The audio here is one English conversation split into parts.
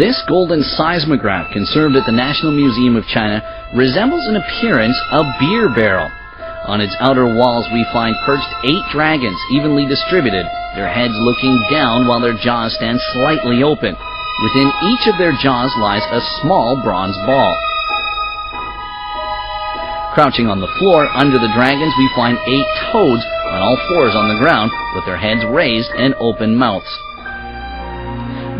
This golden seismograph, conserved at the National Museum of China, resembles in appearance a beer barrel. On its outer walls, we find perched eight dragons, evenly distributed, their heads looking down while their jaws stand slightly open. Within each of their jaws lies a small bronze ball. Crouching on the floor under the dragons, we find eight toads on all fours on the ground with their heads raised and open mouths.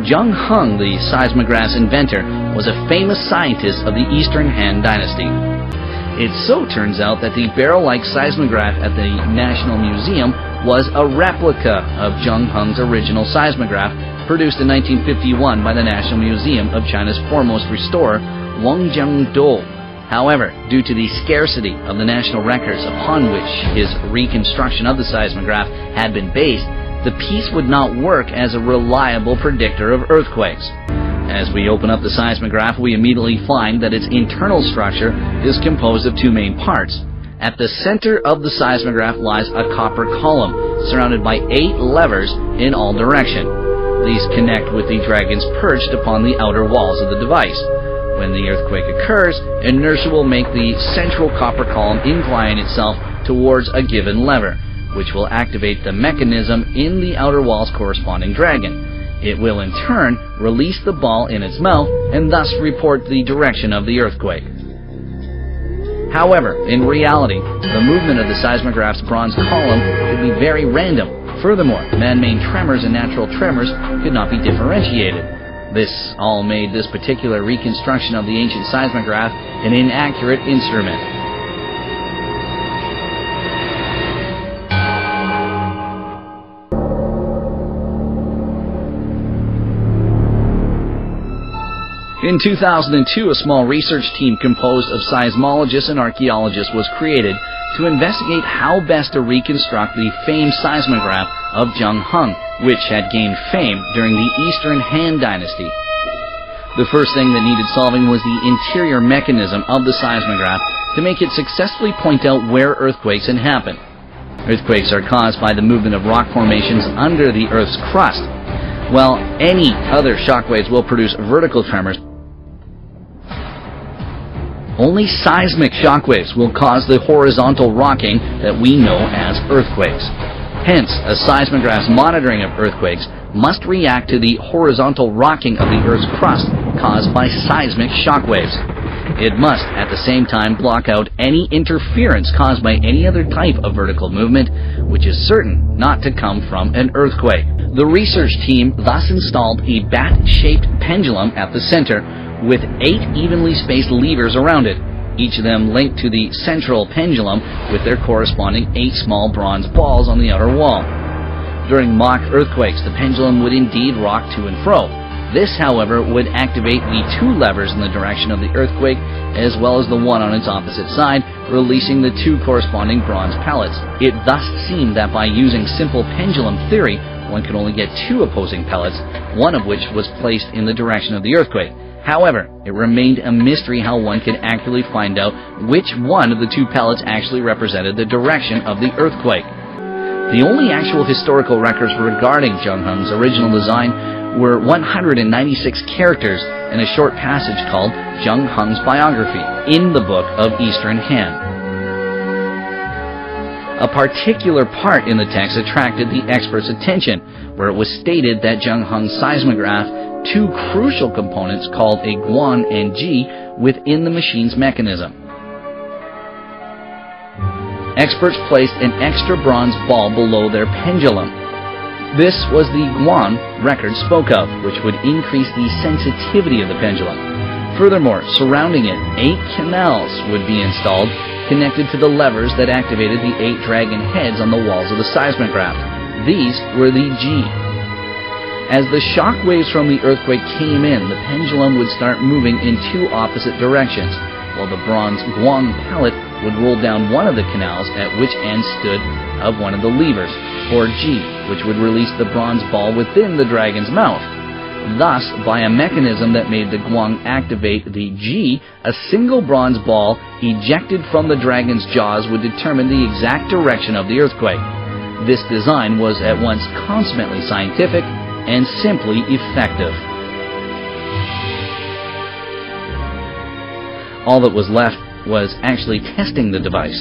Zheng Heng, the seismograph's inventor, was a famous scientist of the Eastern Han Dynasty. It so turns out that the barrel-like seismograph at the National Museum was a replica of Zheng Heng's original seismograph produced in 1951 by the National Museum of China's foremost restorer, Wang Jiangdou. However, due to the scarcity of the national records upon which his reconstruction of the seismograph had been based, the piece would not work as a reliable predictor of earthquakes. As we open up the seismograph, we immediately find that its internal structure is composed of two main parts. At the center of the seismograph lies a copper column, surrounded by eight levers in all direction. These connect with the dragons perched upon the outer walls of the device. When the earthquake occurs, inertia will make the central copper column incline itself towards a given lever which will activate the mechanism in the outer wall's corresponding dragon. It will in turn release the ball in its mouth and thus report the direction of the earthquake. However, in reality, the movement of the seismograph's bronze column could be very random. Furthermore, man-made tremors and natural tremors could not be differentiated. This all made this particular reconstruction of the ancient seismograph an inaccurate instrument. In 2002, a small research team composed of seismologists and archaeologists was created to investigate how best to reconstruct the famed seismograph of Zheng Heng, which had gained fame during the Eastern Han Dynasty. The first thing that needed solving was the interior mechanism of the seismograph to make it successfully point out where earthquakes had happened. Earthquakes are caused by the movement of rock formations under the Earth's crust, while any other shockwaves will produce vertical tremors only seismic shockwaves will cause the horizontal rocking that we know as earthquakes. Hence, a seismograph's monitoring of earthquakes must react to the horizontal rocking of the Earth's crust caused by seismic shockwaves. It must, at the same time, block out any interference caused by any other type of vertical movement, which is certain not to come from an earthquake. The research team thus installed a bat-shaped pendulum at the center with eight evenly spaced levers around it, each of them linked to the central pendulum with their corresponding eight small bronze balls on the outer wall. During mock earthquakes, the pendulum would indeed rock to and fro. This, however, would activate the two levers in the direction of the earthquake, as well as the one on its opposite side, releasing the two corresponding bronze pellets. It thus seemed that by using simple pendulum theory, one could only get two opposing pellets, one of which was placed in the direction of the earthquake. However, it remained a mystery how one could accurately find out which one of the two pellets actually represented the direction of the earthquake. The only actual historical records regarding Zheng Heng's original design were 196 characters in a short passage called Zheng Heng's biography in the Book of Eastern Han. A particular part in the text attracted the expert's attention, where it was stated that Zheng Heng's seismograph two crucial components called a guan and ji within the machine's mechanism. Experts placed an extra bronze ball below their pendulum. This was the guan record spoke of, which would increase the sensitivity of the pendulum. Furthermore, surrounding it, eight canals would be installed connected to the levers that activated the eight dragon heads on the walls of the seismograph. These were the Ji, as the shock waves from the earthquake came in, the pendulum would start moving in two opposite directions, while the bronze Guan pellet would roll down one of the canals at which end stood of one of the levers, or Ji, which would release the bronze ball within the dragon's mouth. Thus, by a mechanism that made the Guan activate the Ji, a single bronze ball ejected from the dragon's jaws would determine the exact direction of the earthquake. This design was at once consummately scientific and simply effective. All that was left was actually testing the device.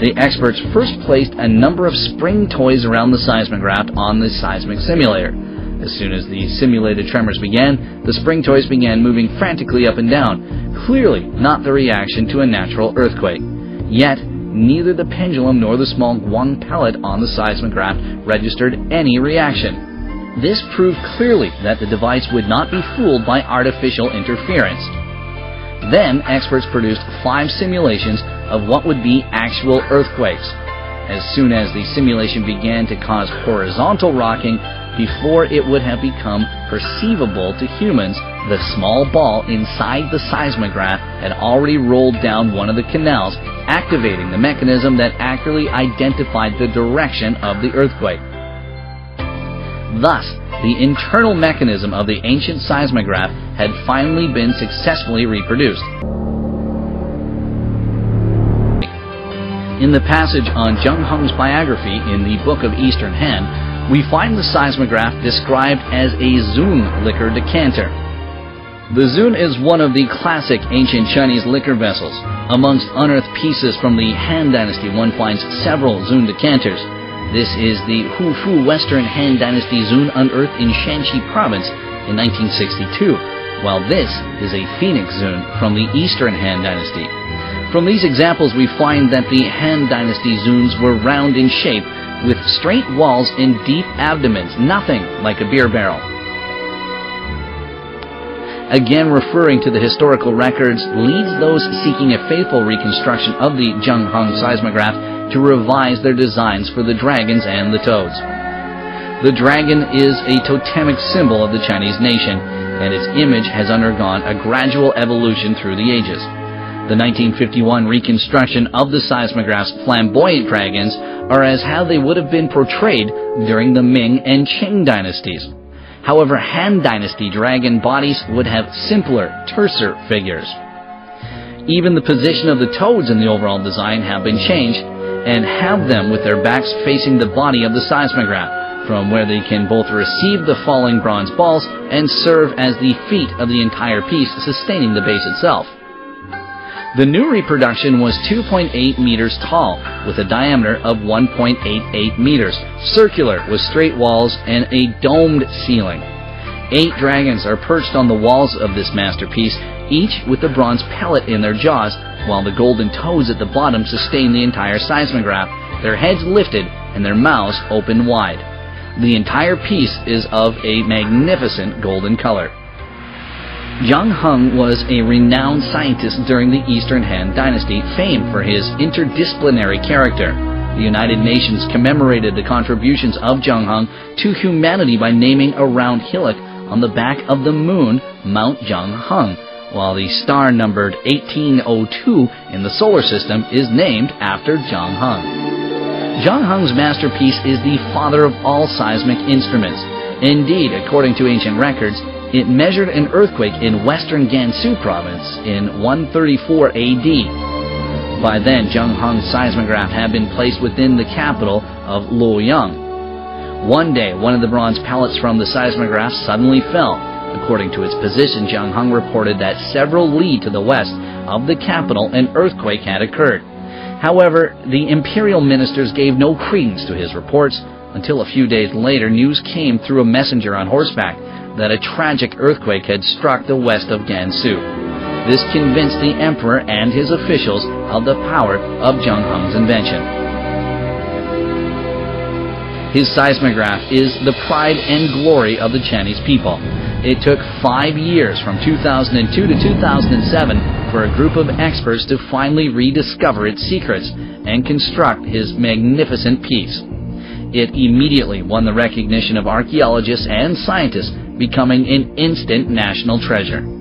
The experts first placed a number of spring toys around the seismograph on the seismic simulator. As soon as the simulated tremors began, the spring toys began moving frantically up and down, clearly not the reaction to a natural earthquake. Yet, neither the pendulum nor the small Guan pellet on the seismograph registered any reaction. This proved clearly that the device would not be fooled by artificial interference. Then, experts produced five simulations of what would be actual earthquakes. As soon as the simulation began to cause horizontal rocking, before it would have become perceivable to humans, the small ball inside the seismograph had already rolled down one of the canals, activating the mechanism that accurately identified the direction of the earthquake. Thus, the internal mechanism of the ancient seismograph had finally been successfully reproduced. In the passage on Zheng Heng's biography in the Book of Eastern Han, we find the seismograph described as a Zun liquor decanter. The Zun is one of the classic ancient Chinese liquor vessels. Amongst unearthed pieces from the Han Dynasty, one finds several Zun decanters. This is the Hufu Western Han Dynasty Zun unearthed in Shanxi Province in 1962, while this is a Phoenix Zun from the Eastern Han Dynasty. From these examples, we find that the Han Dynasty Zuns were round in shape, with straight walls and deep abdomens, nothing like a beer barrel. Again, referring to the historical records leads those seeking a faithful reconstruction of the Zheng Heng seismograph to revise their designs for the dragons and the toads. The dragon is a totemic symbol of the Chinese nation, and its image has undergone a gradual evolution through the ages. The 1951 reconstruction of the seismograph's flamboyant dragons are as how they would have been portrayed during the Ming and Qing dynasties. However, Han Dynasty dragon bodies would have simpler, terser figures. Even the position of the toads in the overall design have been changed and have them with their backs facing the body of the seismograph, from where they can both receive the falling bronze balls and serve as the feet of the entire piece sustaining the base itself. The new reproduction was 2.8 meters tall, with a diameter of 1.88 meters, circular with straight walls and a domed ceiling. Eight dragons are perched on the walls of this masterpiece, each with a bronze pellet in their jaws, while the golden toes at the bottom sustain the entire seismograph, their heads lifted and their mouths open wide. The entire piece is of a magnificent golden color. Zheng Heng was a renowned scientist during the Eastern Han Dynasty, famed for his interdisciplinary character. The United Nations commemorated the contributions of Zheng Heng to humanity by naming a round hillock on the back of the moon Mount Zheng Heng, while the star numbered 1802 in the solar system is named after Zheng Heng. Zheng Heng's masterpiece is the father of all seismic instruments. Indeed, according to ancient records, it measured an earthquake in western Gansu province in 134 AD. By then, Zheng Heng's seismograph had been placed within the capital of Luoyang. One day, one of the bronze pellets from the seismograph suddenly fell. According to its position, Zheng Heng reported that several li to the west of the capital an earthquake had occurred. However, the imperial ministers gave no credence to his reports until a few days later news came through a messenger on horseback that a tragic earthquake had struck the west of Gansu. This convinced the emperor and his officials of the power of Zheng Heng's invention. His seismograph is the pride and glory of the Chinese people. It took five years from 2002 to 2007 for a group of experts to finally rediscover its secrets and construct his magnificent piece. It immediately won the recognition of archaeologists and scientists becoming an instant national treasure.